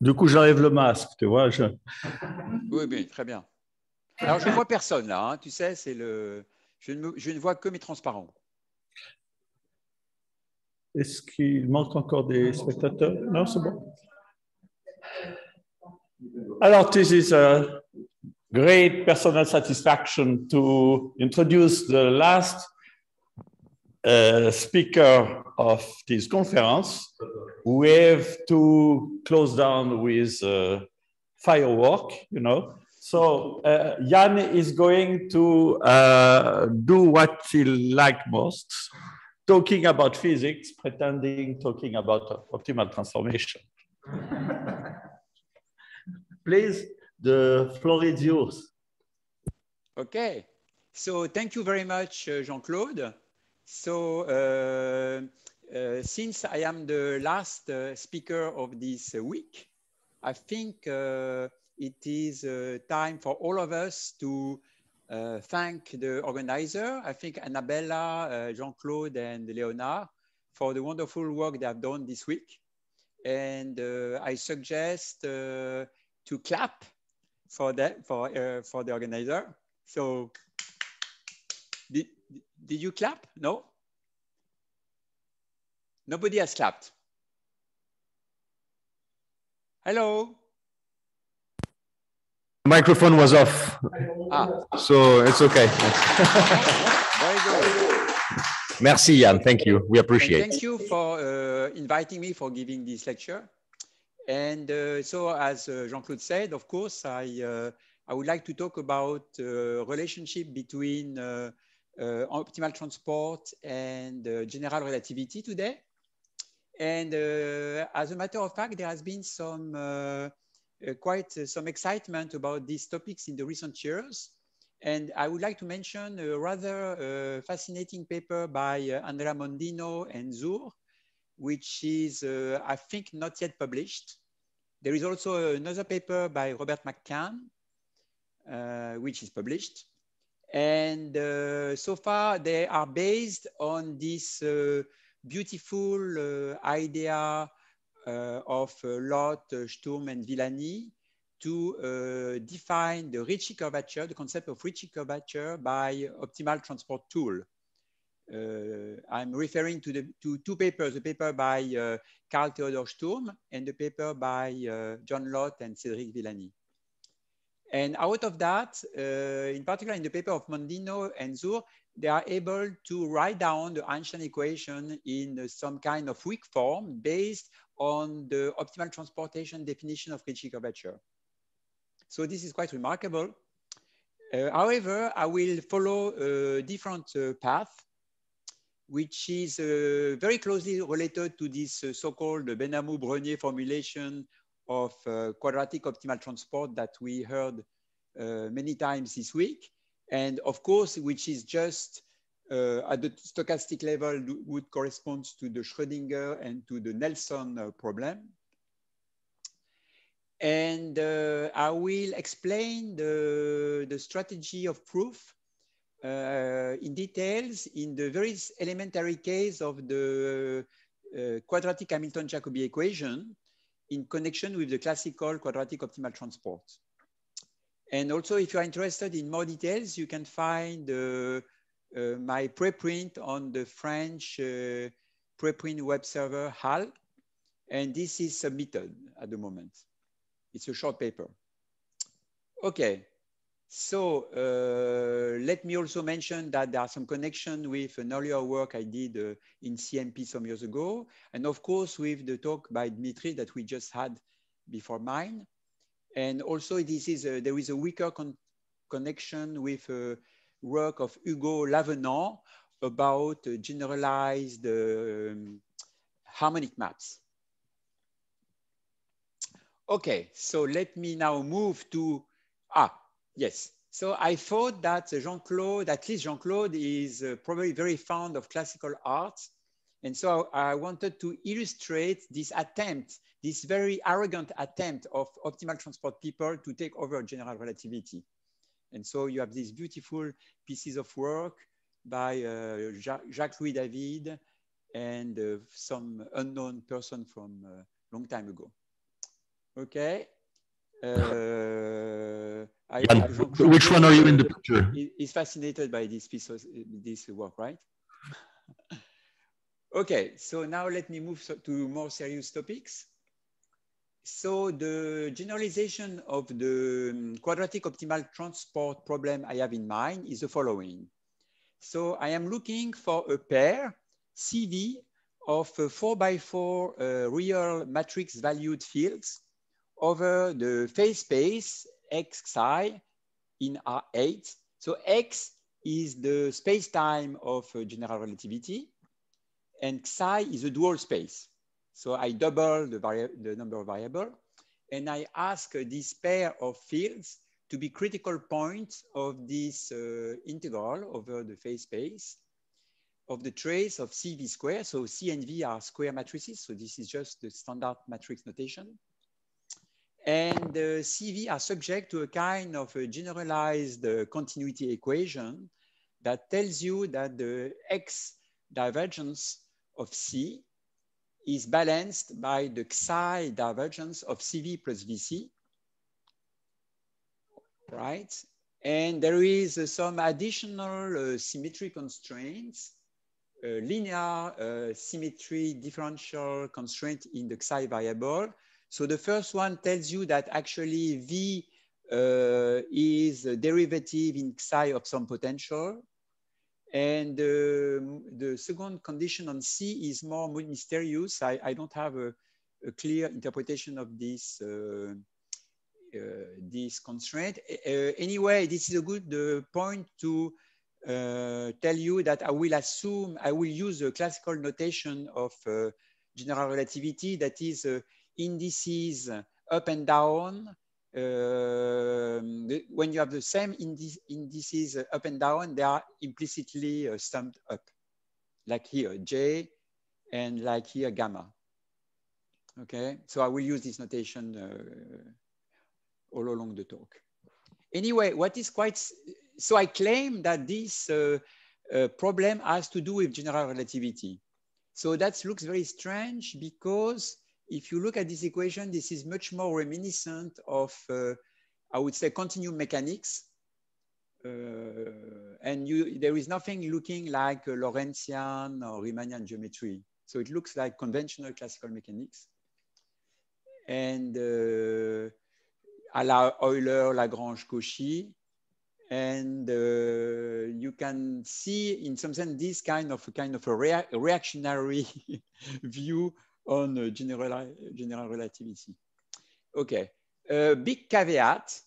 Du coup, j'enlève le masque, tu vois. Je... Oui, bien, très bien. Alors, je ne vois personne là, hein, tu sais, c'est le... Je ne, je ne vois que mes transparents. Est-ce qu'il manque encore des spectateurs? Non, c'est bon. Alors, this is a great personal satisfaction to introduce the last uh, speaker of this conference. We have to close down with uh, firework, you know. So uh, Yann is going to uh, do what he likes most, talking about physics, pretending talking about optimal transformation. Please, the floor is yours. Okay, so thank you very much, uh, Jean-Claude. So uh, uh, since I am the last uh, speaker of this week, I think uh, it is uh, time for all of us to thank the organizer. I think Ana Bela, Jean-Claude and Leonard for the wonderful work they have done this week. And I suggest to clap for that for uh, for the organizer. So did you clap? No. Nobody has clapped. Hello. Microphone was off, Ah, so it's okay. very good. Merci, Yann. Thank you. We And appreciate. thank you for uh, inviting me for giving this lecture. And uh, so, as uh, Jean-Claude said, of course, I, uh, I would like to talk about uh, relationship between uh, optimal transport and uh, general relativity today. And uh, as a matter of fact, there has been some uh, uh, quite uh, some excitement about these topics in the recent years. And I would like to mention a rather uh, fascinating paper by uh, Andrea Mondino and Suhr, which is, uh, I think, not yet published. There is also another paper by Robert McCann, uh, which is published. And uh, so far, they are based on this uh, beautiful uh, idea uh, of uh, Lott, uh, Sturm, and Villani to define the Ricci curvature, the concept of Ricci curvature by optimal transport tool. Uh, I'm referring to the to two papers, the paper by uh, Karl Theodor Sturm and the paper by uh, John Lott and Cedric Villani. And out of that, uh, in particular in the paper of Mondino and Suhr, they are able to write down the Einstein equation in some kind of weak form based on the optimal transportation definition of Ricci curvature. So this is quite remarkable. Uh, however, I will follow a different uh, path, which is uh, very closely related to this uh, so-called Benamou-Brenier formulation of uh, quadratic optimal transport that we heard uh, many times this week. And of course, which is just uh, at the stochastic level would correspond to the Schrödinger and to the Nelson uh, problem. And uh, I will explain the, the strategy of proof uh, in details in the very elementary case of the quadratic Hamilton-Jacobi equation in connection with the classical quadratic optimal transport. And also, if you're interested in more details, you can find uh, uh, my preprint on the French uh, preprint web server HAL. And this is submitted at the moment. It's a short paper. Okay, so uh, let me also mention that there are some connection with an earlier work I did uh, in CMP some years ago. And of course, with the talk by Dmitry that we just had before mine. And also this is a, there is a weaker con connection with a work of Hugo Lavenant about uh, generalized um, harmonic maps. Okay, so let me now move to, ah, yes. So I thought that Jean-Claude, at least Jean-Claude is uh, probably very fond of classical art. And so I wanted to illustrate this attempt, this very arrogant attempt of optimal transport people to take over general relativity. And so you have these beautiful pieces of work by uh, Jacques-Louis David and uh, some unknown person from a long time ago. Okay. Uh, I, Jean-Claude which one are you in the picture? He's fascinated by this piece of this work, right? okay, so now let me move to more serious topics. So the generalization of the um, quadratic optimal transport problem I have in mind is the following. So I am looking for a pair CV of uh, four by four uh, real matrix valued fields over the phase space xi in R8. So X is the space-time of uh, general relativity, and Xi is a dual space. So I double the, the number of variable, and I ask uh, this pair of fields to be critical points of this uh, integral over the phase space of the trace of CV square. So C and V are square matrices. So this is just the standard matrix notation. And uh, CV are subject to a kind of a generalized uh, continuity equation that tells you that the X divergence of C is balanced by the Xi divergence of CV plus VC, right? And there is uh, some additional uh, symmetry constraints, uh, linear uh, symmetry differential constraint in the Xi variable. So the first one tells you that actually V uh, is a derivative in Xi of some potential. And uh, the second condition on C is more mysterious. I, I don't have a, a, clear interpretation of this, uh, uh, this constraint. Anyway, this is a good uh, point to uh, tell you that I will assume, I will use a classical notation of general relativity that is indices up and down uh, when you have the same indices up and down, they are implicitly uh, summed up, like here, J, and like here, gamma. Okay, so I will use this notation uh, all along the talk. Anyway, what is quite, so I claim that this uh, uh, problem has to do with general relativity. So that looks very strange because if you look at this equation, this is much more reminiscent of, uh, I would say, continuum mechanics. Uh, and you, there is nothing looking like Lorentzian or Riemannian geometry. So it looks like conventional classical mechanics. And uh, a la Euler, Lagrange, Cauchy. And uh, you can see, in some sense, this kind of kind of a rea reactionary view on uh, general, general relativity. Okay, a big caveat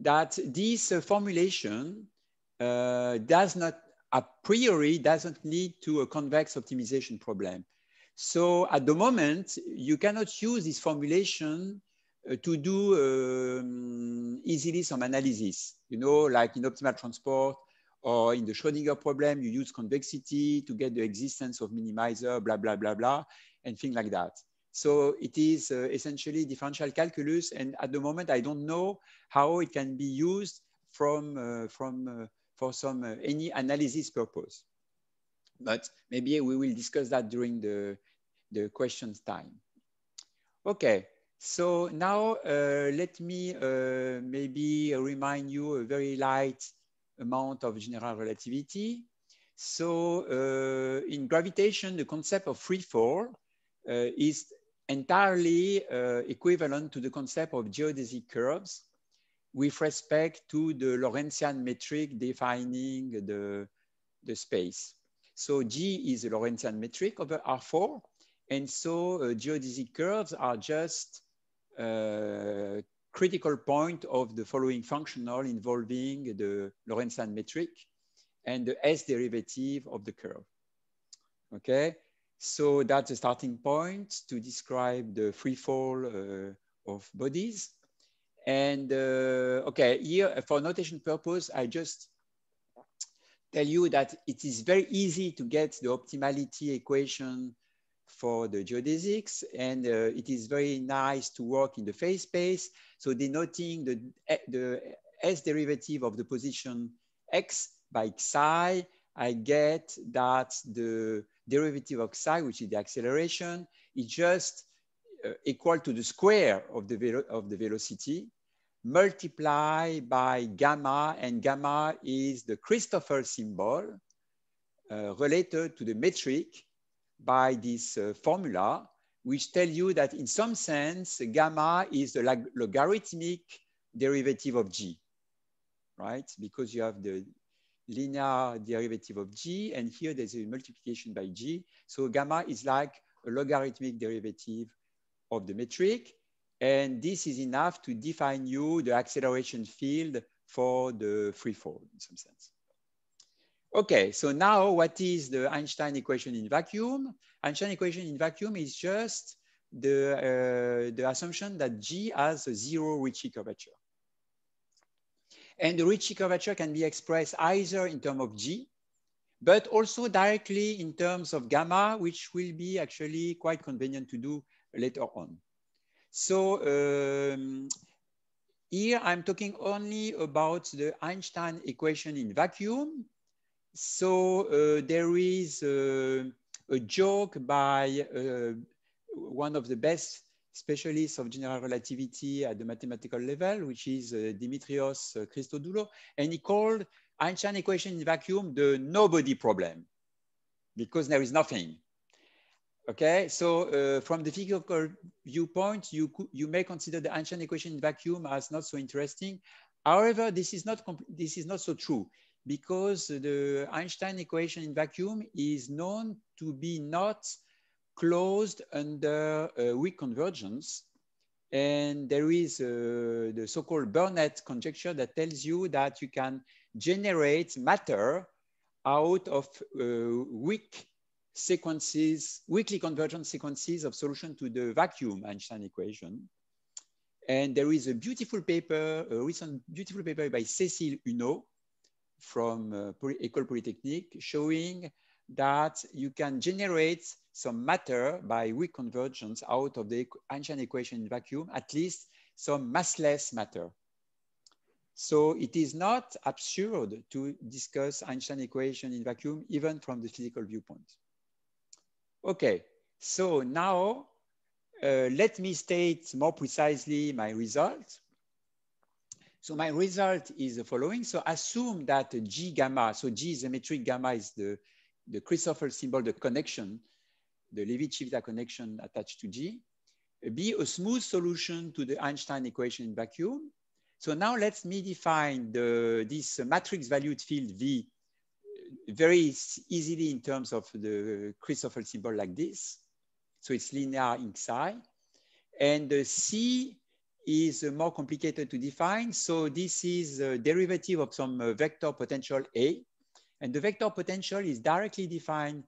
that this uh, formulation uh, does not, a priori, doesn't lead to a convex optimization problem. So at the moment, you cannot use this formulation uh, to do um, easily some analysis, you know, like in optimal transport or in the Schrodinger problem, you use convexity to get the existence of minimizer, blah, blah, blah, blah and things like that. So it is uh, essentially differential calculus. And at the moment, I don't know how it can be used from, uh, from, uh, for some uh, any analysis purpose. But maybe we will discuss that during the, the questions time. Okay, so now uh, let me uh, maybe remind you a very light amount of general relativity. So in gravitation, the concept of free fall is entirely uh, equivalent to the concept of geodesic curves with respect to the Lorentzian metric defining the, the space. So G is a Lorentzian metric over R4. And so uh, geodesic curves are just uh, critical point of the following functional involving the Lorentzian metric and the S derivative of the curve. Okay, so that's a starting point to describe the free fall uh, of bodies. And uh, okay, here for notation purpose, I just tell you that it is very easy to get the optimality equation for the geodesics. And uh, it is very nice to work in the phase space. So denoting the, the S derivative of the position X by Xi, I get that the derivative of psi, which is the acceleration, is just uh, equal to the square of the, of the velocity multiplied by gamma, and gamma is the Christoffel symbol uh, related to the metric by this uh, formula, which tell you that in some sense, gamma is the log logarithmic derivative of g, right? Because you have the linear derivative of g, and here there's a multiplication by g. So gamma is like a logarithmic derivative of the metric. And this is enough to define you the acceleration field for the free fall in some sense. Okay, so now what is the Einstein equation in vacuum? Einstein equation in vacuum is just the, uh, the assumption that G has a zero Ricci curvature. And the Ricci curvature can be expressed either in terms of G, but also directly in terms of gamma, which will be actually quite convenient to do later on. So um, here I'm talking only about the Einstein equation in vacuum. So uh, there is uh, a joke by uh, one of the best specialists of general relativity at the mathematical level, which is uh, Dimitrios Christodoulou, and he called Einstein equation in vacuum the nobody problem because there is nothing. Okay, so uh, from the physical viewpoint, you, you may consider the Einstein equation in vacuum as not so interesting. However, this is not, this is not so true because the Einstein equation in vacuum is known to be not closed under uh, weak convergence. And there is uh, the so-called Burnett conjecture that tells you that you can generate matter out of uh, weak sequences, weakly convergent sequences of solution to the vacuum Einstein equation. And there is a beautiful paper, a recent beautiful paper by Cécile Huneau from uh, École Polytechnique showing that you can generate some matter by weak convergence out of the Einstein equation in vacuum, at least some massless matter. So it is not absurd to discuss Einstein equation in vacuum, even from the physical viewpoint. Okay, so now uh, let me state more precisely my result. So my result is the following. So assume that G gamma, so G is the metric, gamma is the, the Christoffel symbol, the connection, the Levi-Civita connection attached to G, be a smooth solution to the Einstein equation in vacuum. So now let me define the, this matrix valued field V very easily in terms of the Christoffel symbol like this. So it's linear in psi. And the C is more complicated to define. So this is a derivative of some vector potential A. And the vector potential is directly defined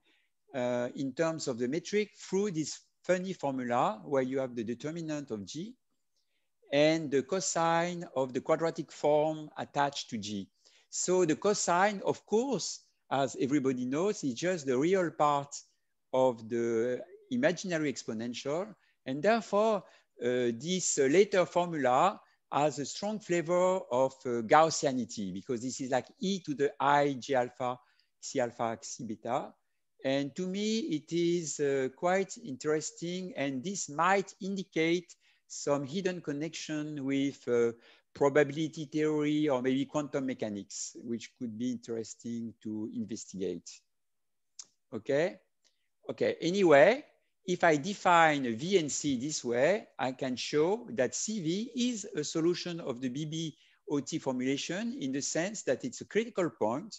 uh, in terms of the metric through this funny formula where you have the determinant of G and the cosine of the quadratic form attached to G. So the cosine, of course, as everybody knows, is just the real part of the imaginary exponential. And therefore, uh, this uh, later formula has a strong flavor of uh, Gaussianity because this is like e to the i g alpha, c alpha, c beta. And to me, it is uh, quite interesting. And this might indicate some hidden connection with uh, probability theory or maybe quantum mechanics, which could be interesting to investigate. Okay. Okay. Anyway, if I define V and C this way, I can show that CV is a solution of the BB-OT formulation in the sense that it's a critical point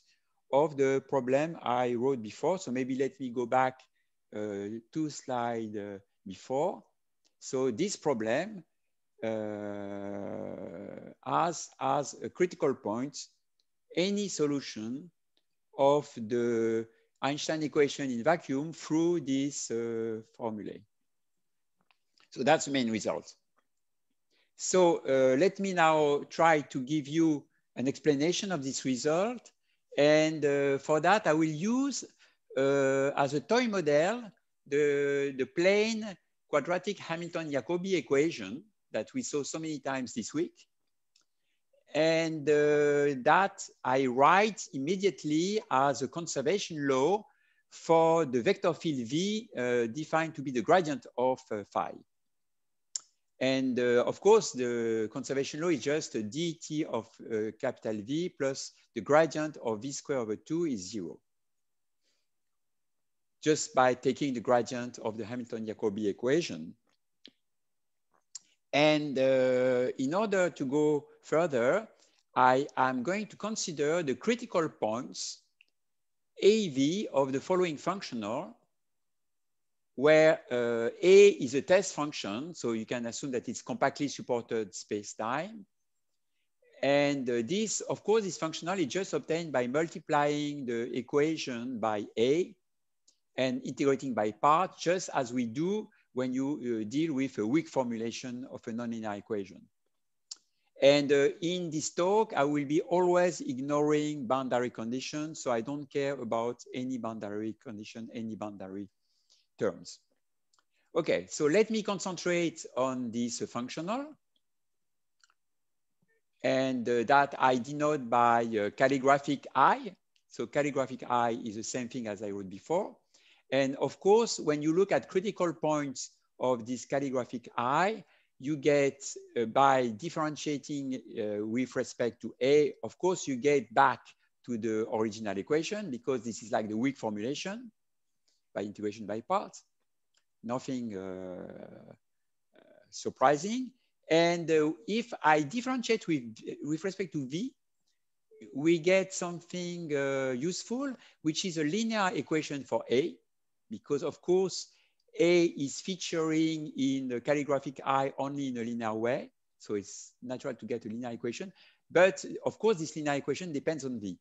of the problem I wrote before. So maybe let me go back uh, two slides uh, before. So this problem uh, has as a critical point any solution of the Einstein equation in vacuum through this uh, formulae. So that's the main result. So uh, let me now try to give you an explanation of this result. And uh, for that, I will use uh, as a toy model the, the plane quadratic Hamilton-Jacobi equation that we saw so many times this week. And uh, that I write immediately as a conservation law for the vector field V uh, defined to be the gradient of uh, phi. And uh, of course, the conservation law is just a dt of uh, capital V plus the gradient of V square over two is zero. Just by taking the gradient of the Hamilton-Jacobi equation. And uh, in order to go further, I am going to consider the critical points AV of the following functional where uh, A is a test function, so you can assume that it's compactly supported space-time. And uh, this, of course, is functional is just obtained by multiplying the equation by A and integrating by parts, just as we do when you uh, deal with a weak formulation of a nonlinear equation. And uh, in this talk, I will be always ignoring boundary conditions, so I don't care about any boundary condition, any boundary terms. Okay, so let me concentrate on this functional. And uh, that I denote by uh, calligraphic I. So calligraphic I is the same thing as I wrote before. And of course, when you look at critical points of this calligraphic I, you get uh, by differentiating uh, with respect to A, of course, you get back to the original equation because this is like the weak formulation by integration by parts. Nothing uh, uh, surprising. And uh, if I differentiate with, with respect to V, we get something useful, which is a linear equation for A, because of course, A is featuring in the calligraphic I only in a linear way. So it's natural to get a linear equation. But of course, this linear equation depends on V.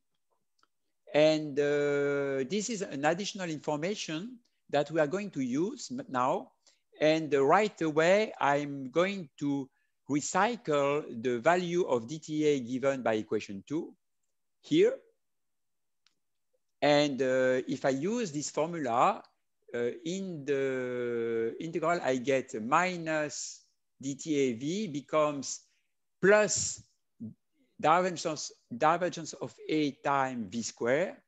And uh, this is an additional information that we are going to use now. And right away, I'm going to recycle the value of dTA given by equation two here. And uh, if I use this formula, uh, in the integral, I get minus dTAV becomes plus divergence, divergence of A time V square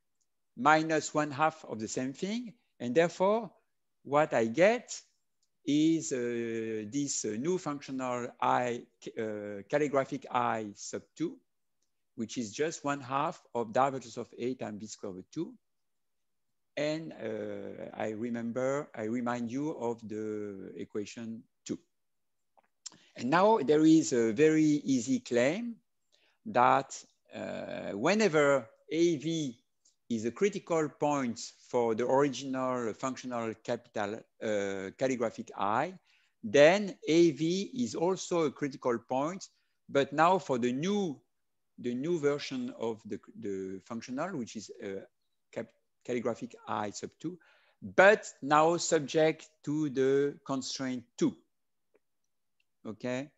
minus one half of the same thing and therefore, what I get is uh, this uh, new functional I, uh, calligraphic I sub 2, which is just one half of divergence of A times V squared over 2. And uh, I remember, I remind you of the equation 2. And now there is a very easy claim that uh, whenever AV is a critical point for the original functional capital uh, calligraphic I, then AV is also a critical point, but now for the new, the new version of the, the functional, which is uh, calligraphic I sub 2, but now subject to the constraint 2. Okay,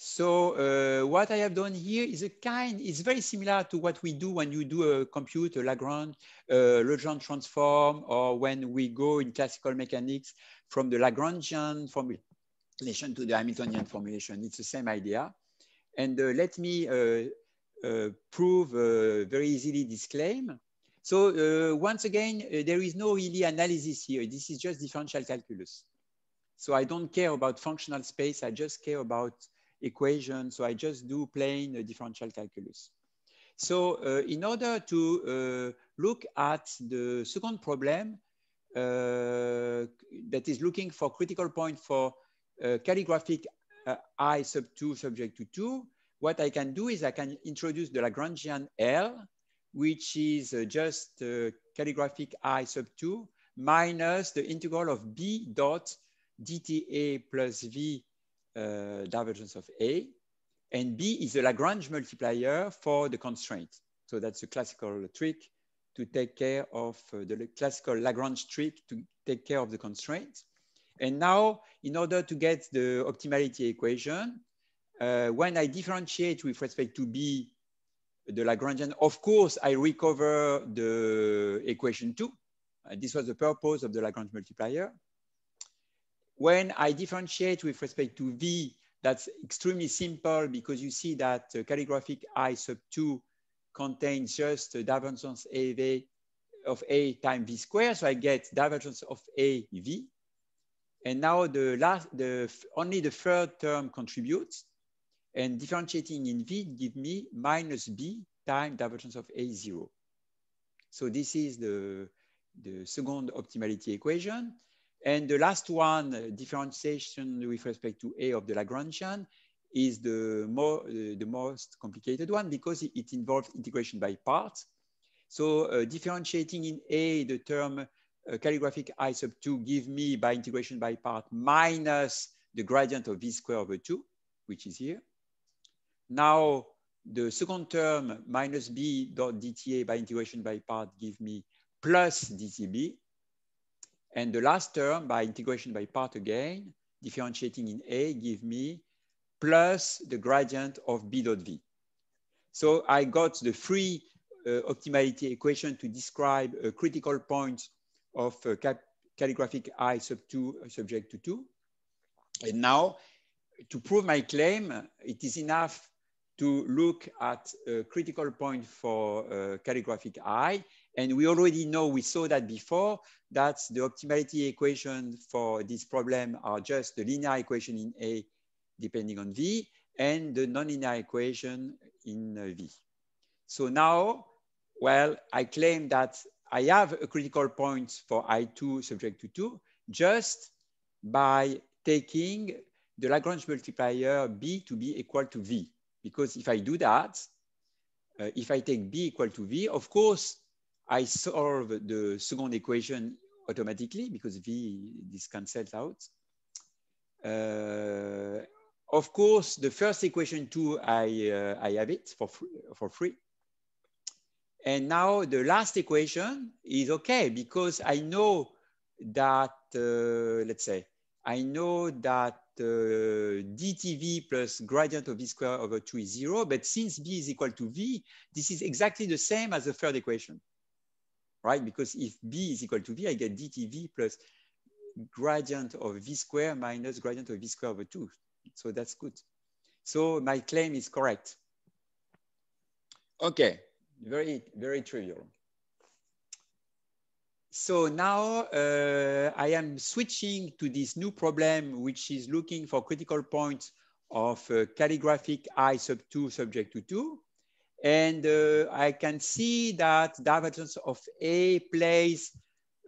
so uh, what I have done here is a kind, is very similar to what we do when you do a compute a Lagrange, uh, Legendre transform, or when we go in classical mechanics from the Lagrangian formulation to the Hamiltonian formulation. It's the same idea. And uh, let me uh, uh, prove uh, very easily this claim. So once again, there is no really analysis here. This is just differential calculus. So I don't care about functional space. I just care about equation. So I just do plain differential calculus. So uh, in order to uh, look at the second problem uh, that is looking for critical point for uh, calligraphic uh, I sub 2 subject to 2, what I can do is I can introduce the Lagrangian L, which is uh, just calligraphic I sub 2 minus the integral of b dot dta plus v uh, divergence of A. And B is a Lagrange multiplier for the constraint. So that's a classical trick to take care of uh, the classical Lagrange trick to take care of the constraint. And now, in order to get the optimality equation, uh, when I differentiate with respect to B, the Lagrangian, of course, I recover the equation two. Uh, this was the purpose of the Lagrange multiplier. When I differentiate with respect to V, that's extremely simple because you see that uh, calligraphic I sub 2 contains just the divergence AV of A times V squared. So I get divergence of A V. And now the last, the only the third term contributes. And differentiating in V give me minus B time divergence of A zero. So this is the, the second optimality equation. And the last one, uh, differentiation with respect to A of the Lagrangian, is the, more, uh, the most complicated one because it, it involves integration by parts. So uh, differentiating in A, the term uh, calligraphic I sub 2 give me by integration by part minus the gradient of V square over 2, which is here. Now, the second term minus B dot dTA by integration by part give me plus dTB. And the last term by integration by part again, differentiating in A give me plus the gradient of B dot V. So I got the free uh, optimality equation to describe a critical point of uh, calligraphic I sub 2 uh, subject to 2. And now, to prove my claim, it is enough to look at a critical point for uh, calligraphic I. And we already know, we saw that before, that the optimality equation for this problem are just the linear equation in A depending on V and the nonlinear equation in uh, V. So now, well, I claim that I have a critical point for I2 subject to 2 just by taking the Lagrange multiplier B to be equal to V. Because if I do that, uh, if I take B equal to V, of course, I solve the second equation automatically because V, this cancels out. Uh, of course, the first equation too, I, uh, I have it for free, for free. And now the last equation is okay because I know that, uh, let's say, I know that uh, dTV plus gradient of V square over 2 is zero, but since B is equal to V, this is exactly the same as the third equation, right? Because if B is equal to V, I get dTV plus gradient of V square minus gradient of V square over 2. So that's good. So my claim is correct. Okay, very, very trivial. So now uh, I am switching to this new problem, which is looking for critical points of uh, calligraphic I sub 2 subject to 2. And uh, I can see that divergence of A plays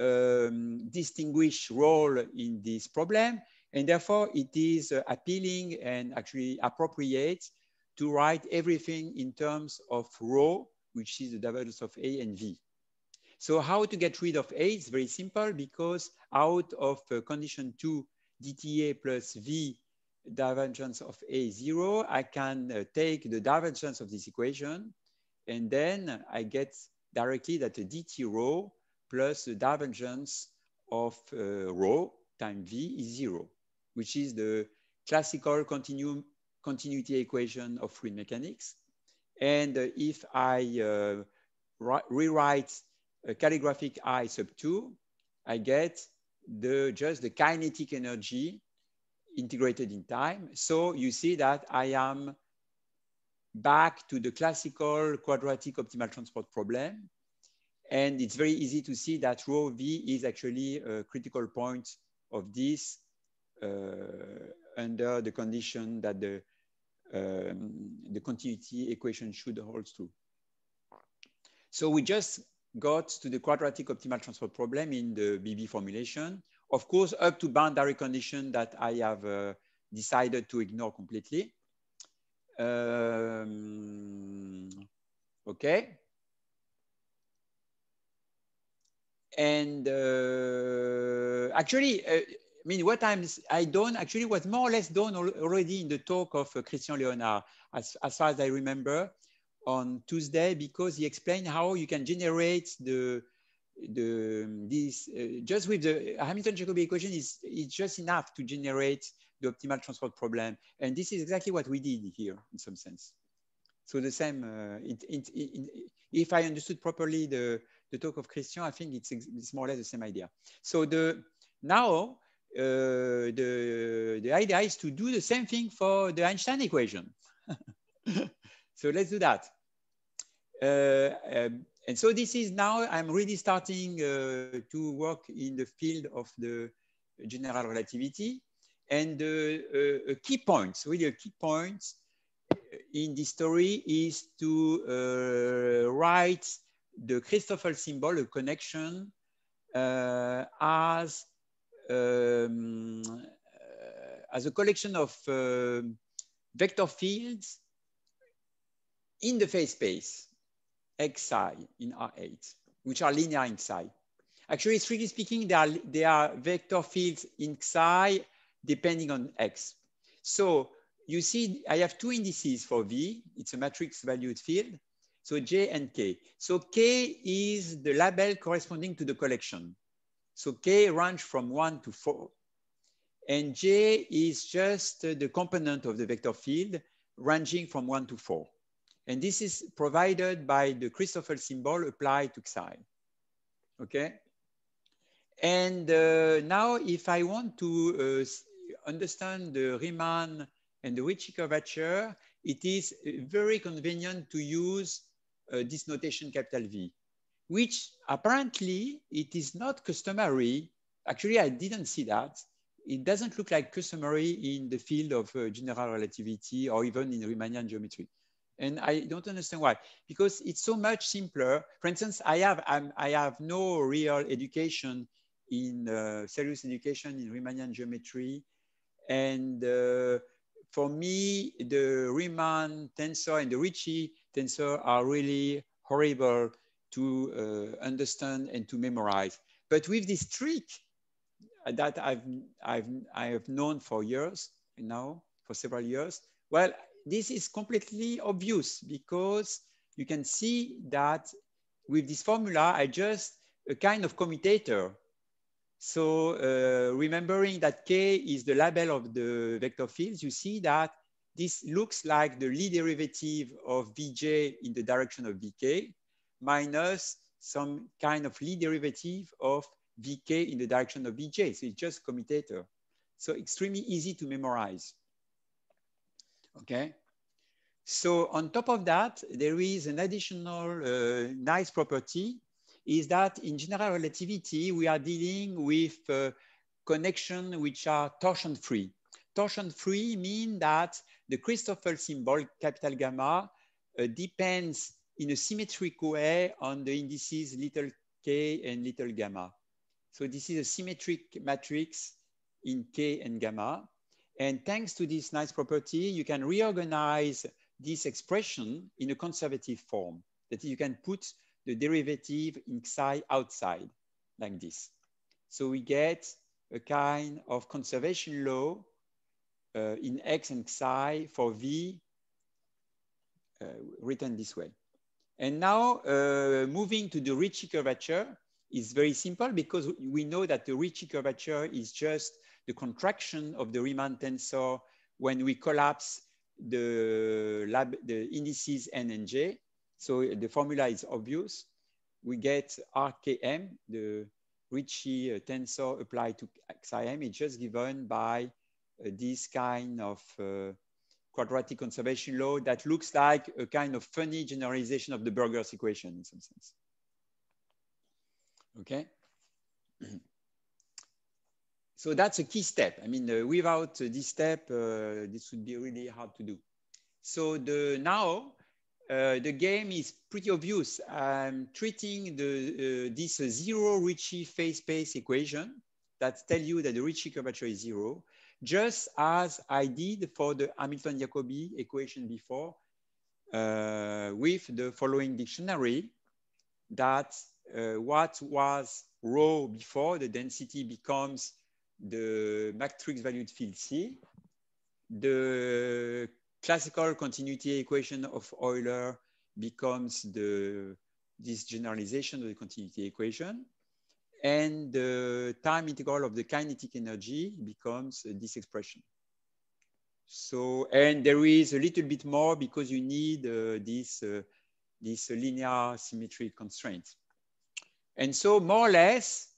um, distinguished role in this problem. And therefore, it is uh, appealing and actually appropriate to write everything in terms of rho, which is the divergence of A and V. So how to get rid of A is very simple because out of uh, condition two, dTA plus V divergence of A zero, I can uh, take the divergence of this equation and then I get directly that the dt rho plus the divergence of uh, rho time V is zero which is the classical continuum continuity equation of fluid mechanics. And uh, if I uh, rewrite a calligraphic I sub 2, I get the just the kinetic energy integrated in time. So you see that I am back to the classical quadratic optimal transport problem. And it's very easy to see that rho v is actually a critical point of this uh, under the condition that the, um, the continuity equation should hold true. So we just got to the quadratic optimal transport problem in the BB formulation. Of course, up to boundary condition that I have uh, decided to ignore completely. Um, okay. And uh, actually, uh, I mean, what I'm I done actually was more or less done already in the talk of uh, Christian Leonard, as, as far as I remember, on Tuesday, because he explained how you can generate the the this uh, just with the Hamilton Jacobi equation is it's just enough to generate the optimal transport problem, and this is exactly what we did here in some sense. So the same, uh, it, it, it, if I understood properly the the talk of Christian, I think it's, it's more or less the same idea. So the now uh, the, the idea is to do the same thing for the Einstein equation. so let's do that. Uh, um, and so this is now, I'm really starting uh, to work in the field of the general relativity. And the uh, key points, really a key point in this story is to uh, write the Christoffel symbol, a connection, uh, as, um, uh, as a collection of uh, vector fields in the phase space, xi in R8, which are linear in psi. Actually, strictly speaking, they are, they are vector fields in psi depending on x. So you see, I have two indices for V. It's a matrix valued field. So J and K. So K is the label corresponding to the collection. So K range from one to four. And J is just the component of the vector field ranging from one to four. And this is provided by the Christoffel symbol applied to psi. Okay. And uh, now if I want to uh, understand the Riemann and the Ricci curvature, it is very convenient to use uh, this notation capital V, which apparently it is not customary. Actually, I didn't see that. It doesn't look like customary in the field of uh, general relativity or even in Riemannian geometry. And I don't understand why, because it's so much simpler. For instance, I have, I'm, I have no real education in uh, serious education in Riemannian geometry. And uh, for me, the Riemann tensor and the Ricci tensor are really horrible to uh, understand and to memorize. But with this trick that I've, I've, I have known for years now, for several years, well, this is completely obvious because you can see that with this formula, I just a kind of commutator so uh, remembering that K is the label of the vector fields, you see that this looks like the Lie derivative of Vj in the direction of Vk minus some kind of Lie derivative of Vk in the direction of Vj. So it's just commutator. So extremely easy to memorize. Okay. So on top of that, there is an additional uh, nice property is that in general relativity, we are dealing with uh, which are torsion free. Torsion free mean that the Christoffel symbol, capital gamma, uh, depends in a symmetric way on the indices little k and little gamma. So this is a symmetric matrix in k and gamma. And thanks to this nice property, you can reorganize this expression in a conservative form that you can put the derivative in psi outside, like this. So we get a kind of conservation law uh, in x and psi for v uh, written this way. And now uh, moving to the Ricci curvature is very simple because we know that the Ricci curvature is just the contraction of the Riemann tensor when we collapse the, lab, the indices n and j. So the formula is obvious. We get RKM, the Ricci uh, tensor applied to XIM. It's just given by uh, this kind of uh, quadratic conservation law that looks like a kind of funny generalization of the Burgers equation in some sense. Okay. so that's a key step. I mean, uh, without this step, uh, this would be really hard to do. So the now uh, the game is pretty obvious. I'm treating the, uh, this uh, zero Ricci phase space equation that tell you that the Ricci curvature is zero, just as I did for the Hamilton-Jacobi equation before uh, with the following dictionary that uh, what was rho before, the density becomes the matrix valued field C. The classical continuity equation of Euler becomes the, this generalization of the continuity equation. And the time integral of the kinetic energy becomes this expression. So, and there is a little bit more because you need uh, this, uh, this linear symmetry constraint. And so more or less,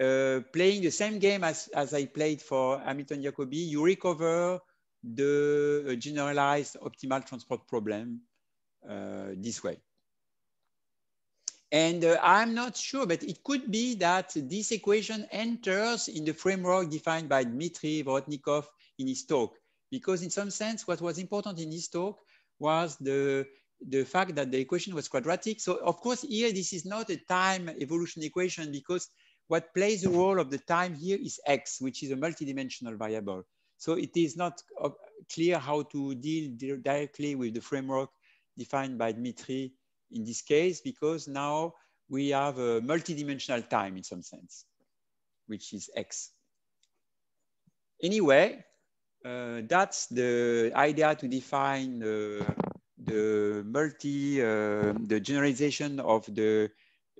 uh, playing the same game as, as I played for Hamilton-Jacobi, you recover the generalized optimal transport problem uh, this way. And uh, I'm not sure, but it could be that this equation enters in the framework defined by Dmitry Vorotnikov in his talk. Because in some sense, what was important in his talk was the, the fact that the equation was quadratic. So of course, here, this is not a time evolution equation because what plays the role of the time here is x, which is a multidimensional variable. So it is not uh, clear how to deal directly with the framework defined by Dmitry in this case, because now we have a multidimensional time in some sense, which is x. Anyway, uh, that's the idea to define uh, the multi, uh, the generalization of the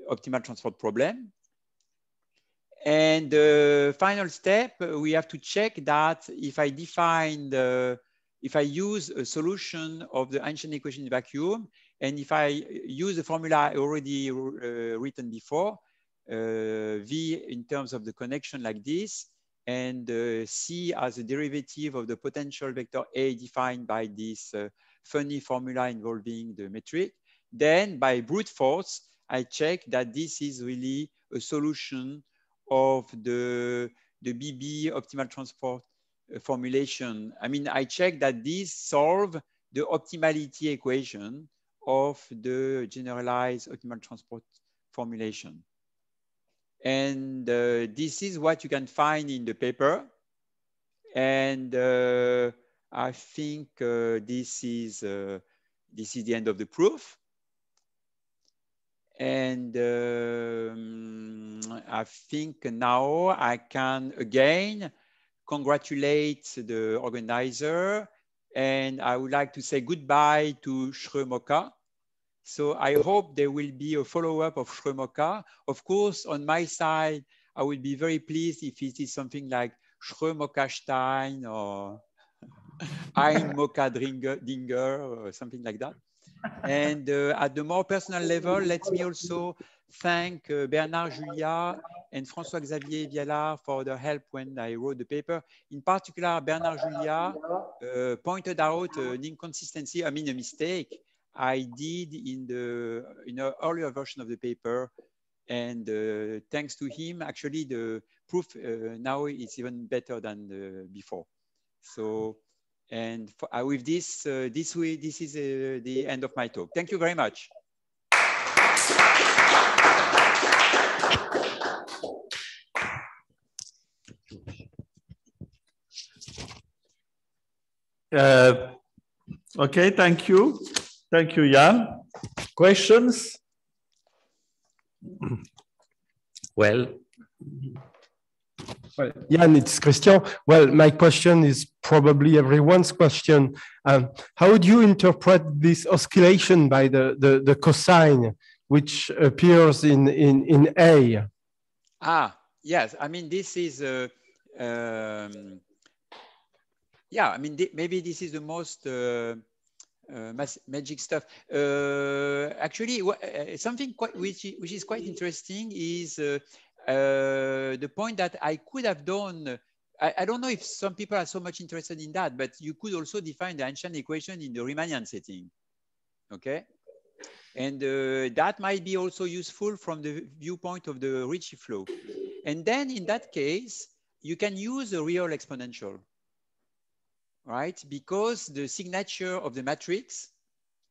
optimal transport problem. And the final step, we have to check that if I define the, if I use a solution of the Einstein equation in vacuum, and if I use the formula already uh, written before, uh, V in terms of the connection like this, and uh, C as a derivative of the potential vector A defined by this uh, funny formula involving the metric, then by brute force, I check that this is really a solution of the, the BB optimal transport uh, formulation. I mean, I check that these solve the optimality equation of the generalized optimal transport formulation. And uh, this is what you can find in the paper. And uh, I think uh, this is uh, this is the end of the proof. And um, I think now I can again congratulate the organizer and I would like to say goodbye to Schromoka. So I hope there will be a follow-up of Schromoka. Of course, on my side, I would be very pleased if it is something like Schrömoka Stein or Ein Moka Dinger or something like that. And uh, at the more personal level, let me also thank uh, Bernard Julia and François-Xavier Vialard for their help when I wrote the paper. In particular, Bernard Julia uh, pointed out an inconsistency, I mean a mistake I did in the in an earlier version of the paper. And uh, thanks to him, actually the proof uh, now is even better than before. So, and for, uh, with this, uh, this, way, this is uh, the end of my talk. Thank you very much. Uh, okay, thank you. Thank you, Yann. Questions? Well, well, Yann, it's Christian. Well, my question is probably everyone's question. Um, how would you interpret this oscillation by the, the, the cosine, which appears in, in, in A? Ah, yes. I mean, this is uh, um, yeah, I mean, th maybe this is the most uh, uh, magic stuff. Uh, actually, uh, something quite, which, which is quite interesting is uh, uh, the point that I could have done. I, I, don't know if some people are so much interested in that, but you could also define the Einstein equation in the Riemannian setting. Okay. And that might be also useful from the viewpoint of the Ricci flow. And then in that case, you can use a real exponential right? Because the signature of the matrix,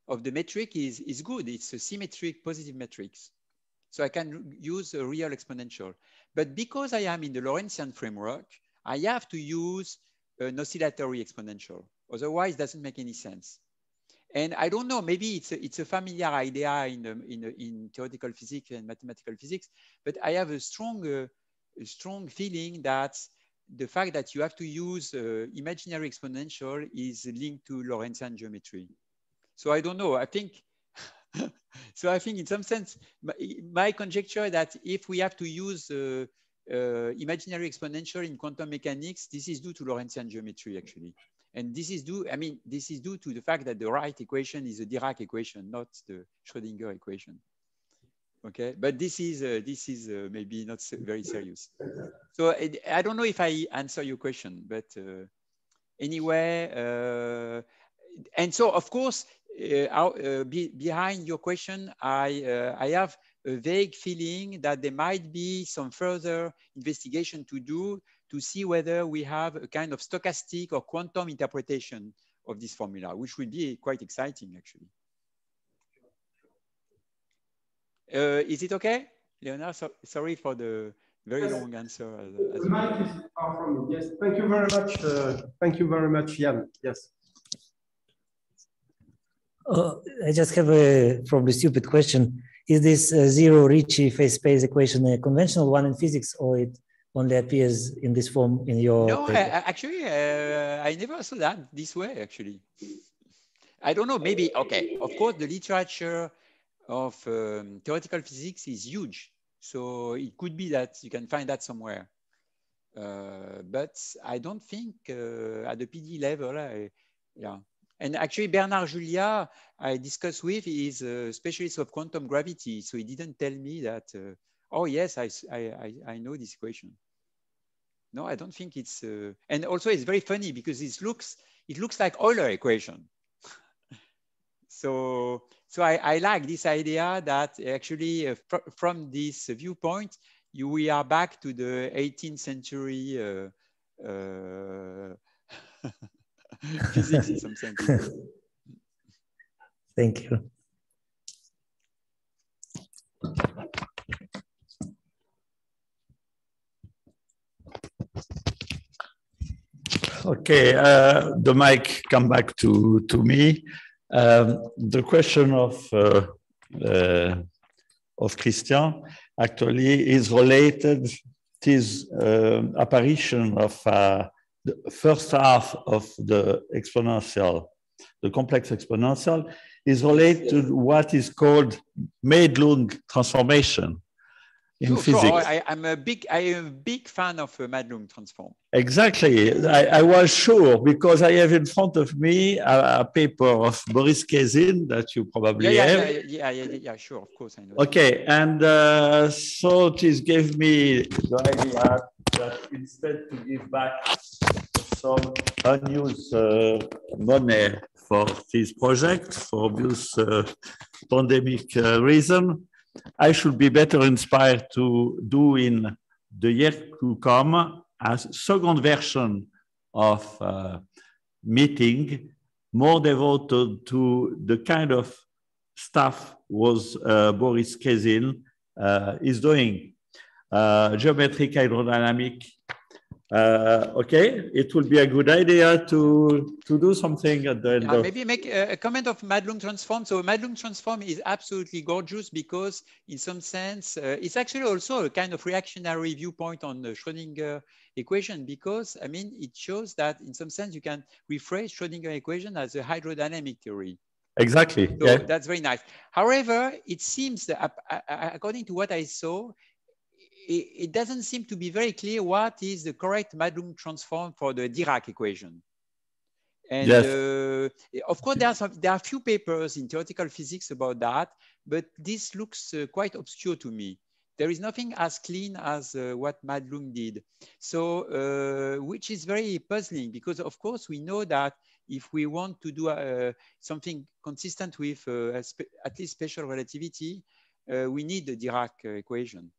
of the metric is, is good. It's a symmetric positive matrix. So I can use a real exponential. But because I am in the Lorentzian framework, I have to use an oscillatory exponential. Otherwise, it doesn't make any sense. And I don't know, maybe it's a, it's a familiar idea in, in, in theoretical physics and mathematical physics, but I have a strong, uh, a strong feeling that the fact that you have to use uh, imaginary exponential is linked to Lorentzian geometry. So I don't know, I think, so I think in some sense, my, conjecture that if we have to use uh, uh, imaginary exponential in quantum mechanics, this is due to Lorentzian geometry actually. And this is due, I mean, this is due to the fact that the right equation is a Dirac equation, not the Schrodinger equation. Okay? But this is uh, this is uh, maybe not so very serious. So I, I, don't know if i answer your question but uh, anyway uh, and so of course uh, uh, be, behind your question i i have a vague feeling that there might be some further investigation to do to see whether we have a kind of stochastic or quantum interpretation of this formula, which would be quite exciting actually. Uh, is it okay, Leonard? So, sorry for the very yes. long answer. As, as the mic is far from me. Yes, thank you very much. Uh, thank you very much, Yann. Yes. Uh, I just have a probably stupid question. Is this uh, zero Ricci phase space equation a conventional one in physics, or it only appears in this form in your? No, I, actually, uh, I never saw that this way. Actually, I don't know. Maybe okay. Of course, the literature of um, theoretical physics is huge. So it could be that you can find that somewhere. Uh, but I don't think uh, at the PD level, uh, yeah. And actually Bernard Julia, I discussed with, is a specialist of quantum gravity. So he didn't tell me that, uh, oh yes, I, I, I know this equation. No, I don't think it's, uh, and also it's very funny because it looks, it looks like Euler equation. so so I, I, like this idea that actually uh, fr from this viewpoint, you, we are back to the 18th century uh, uh, physics in some sense. Thank you. Okay, uh, the mic come back to, to me. Um, the question of uh, uh, of Christian actually is related. This uh, apparition of uh, the first half of the exponential, the complex exponential, is related to what is called Madelung transformation in physics. I, am a big, I am a big fan of uh, Madelung transform. Exactly. I, I, was sure because I have in front of me a, a paper of Boris Khesin that you probably yeah, have. Yeah, yeah, yeah, yeah, yeah, sure, of course I know. Okay, and uh, so this gave me the idea that instead to give back some unused uh, money for this project for obvious uh, pandemic uh, reason, I should be better inspired to do in the year to come a second version of meeting more devoted to the kind of stuff was uh, Boris Khesin uh, is doing. Uh, geometric hydrodynamic uh, okay, it will be a good idea to to do something at the end. Uh, maybe make a, a, comment of Madelung transform. So Madelung transform is absolutely gorgeous because, in some sense, uh, it's actually also a kind of reactionary viewpoint on the Schrodinger equation because I mean it shows that in some sense you can rephrase Schrodinger equation as a hydrodynamic theory. Exactly. So yeah. that's very nice. However, it seems that uh, uh, according to what I saw, it, it, doesn't seem to be very clear what is the correct Madelung transform for the Dirac equation. And yes. uh, of course, there are, some, there are few papers in theoretical physics about that, but this looks uh, quite obscure to me. There is nothing as clean as uh, what Madelung did. So, uh, which is very puzzling because of course we know that if we want to do uh, something consistent with uh, at least special relativity, we need the Dirac equation.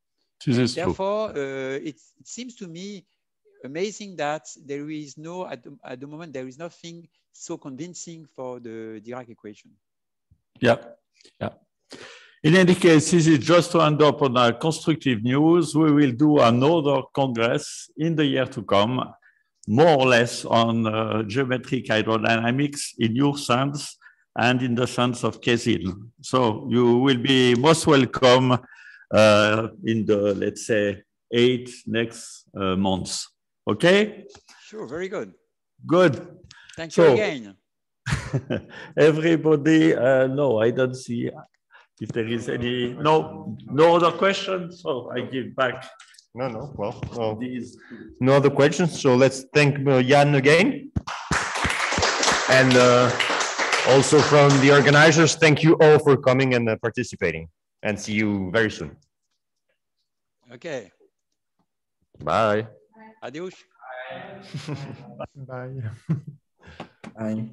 Therefore, uh, it, it, seems to me amazing that there is no, at the, at the moment, there is nothing so convincing for the Dirac equation. Yeah, yeah. In any case, this is just to end up on a constructive news. We will do another congress in the year to come, more or less on uh, geometric hydrodynamics in your sense and in the sense of Khesin. So you will be most welcome in the, let's say, eight next uh, months. Okay? Sure, very good. Good. Thank so, you again. everybody, uh, no, I don't see if there is any, no, no other questions. So I give back. No, no, well, well these. no other questions. So let's thank uh, Yann again. And uh, also from the organizers, thank you all for coming and uh, participating and see you very soon. Okay. Bye. Adios. Bye. Bye.